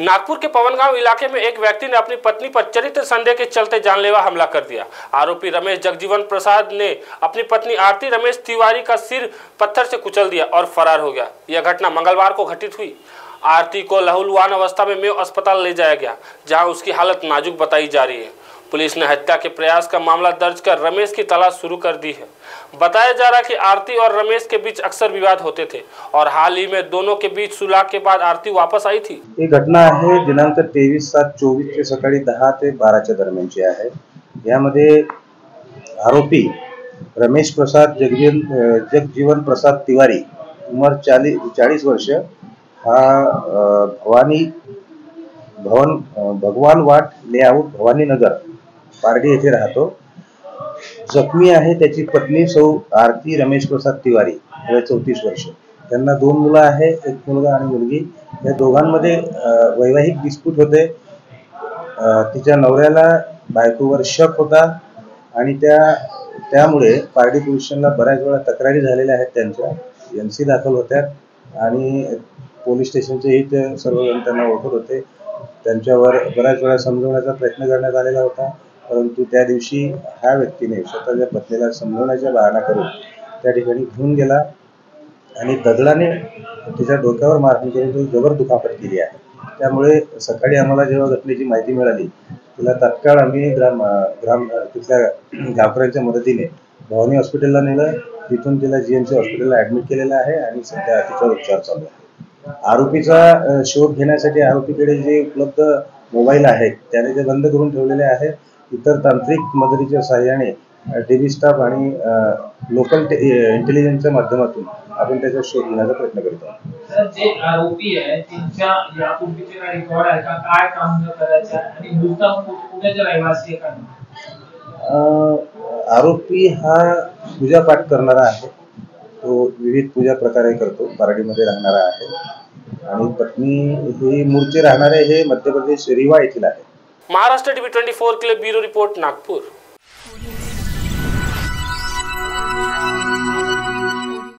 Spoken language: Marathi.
नागपुर के पवनगांव इलाके में एक व्यक्ति ने अपनी पत्नी पर चरित्र संदेह के चलते जानलेवा हमला कर दिया। आरोपी रमेश जगजीवन प्रसाद ने अपनी पत्नी आरती रमेश तिवारी का सिर पत्थर से कुचल दिया और फरार हो गया। यह घटना मंगलवार को घटित हुई। आरती को लहुलवान अवस्था में मेव अस्पताल ले जाया गया, जहाँ उसकी हालत नाजुक बताई जा रही है। पुलिस ने हत्या के प्रयास का मामला दर्ज कर रमेश की तलाश शुरू कर दी है। बताया जा रहा कि आरती और रमेश के बीच अक्सर विवाद होते थे और हाल ही में दोनों के बीच सुलह के बाद आरती वापस आई थी। ही घटना आहे दिनांक तेवीस सात चोवीस चे सकाळी दहा ते बाराच्या दरम्यानची आहे। यामध्ये आरोपी रमेश प्रसाद, जगजीवन जगजीवन प्रसाद तिवारी उमर चाळीस चाळीस वर्ष, हा भवानी, भवन भगवान वाट लेआउट, भवानी नगर पारडी येथे राहतो. जखमी आहे त्याची पत्नी सौ आरती रमेश प्रसाद तिवारी वय चौतीस वर्ष. त्यांना दोन मुलं आहे एक मुलगा आणि मुलगी. या दोघांमध्ये वैवाहिक डिस्प्यूट होते. तिच्या नवऱ्याला बायकोवर शक होता आणि त्या त्यामुळे पारडी पोलिसांना बऱ्याच वेळा तक्रारी झालेल्या आहेत त्यांच्या. एन सी दाखल होत्या आणि पोलीस स्टेशनचेही ते सर्वजण त्यांना ओळखत होते. त्यांच्यावर बऱ्याच वेळा समजवण्याचा प्रयत्न करण्यात आलेला होता. परंतु त्या दिवशी ह्या व्यक्तीने स्वतःच्या पत्नीला समजवण्याच्या बहाणा करून त्या ठिकाणी घेऊन गेला आणि दगडाने तिच्या डोक्यावर मारहाण करून ती जबर दुखापत केली आहे. त्यामुळे सकाळी आम्हाला जेव्हा घटनेची माहिती मिळाली तिला तात्काळ आम्ही ग्राम ग्राम तिथल्या गावकऱ्यांच्या मदतीने भवानी हॉस्पिटलला नेलं. तिथून तिला जी एम सी हॉस्पिटलला ऍडमिट केलेलं आहे आणि सध्या तिच्यावर उपचार चालू आहे. आरोपीचा शोध घेण्यासाठी आरोपीकडे जे उपलब्ध मोबाईल आहेत त्याने ते बंद करून ठेवलेले आहेत. इतर तांत्रिक मदतीच्या सहाय्याने टीव्ही स्टाफ आणि लोकल इंटेलिजन्सच्या माध्यमातून आपण त्याचा शोध घेण्याचा प्रयत्न करतो. आरोपी हा पूजापाठ करणारा आहे. तो विविध पूजा प्रकारे करतो पारडीमध्ये राहणारा आहे. आणि पत्नी ही मूळचे राहणारे हे मध्य प्रदेश रिवा येथील आहे. महाराष्ट्र टीव्ही ट्वेंटी फोर के लिए ब्यूरो रिपोर्ट नागपुर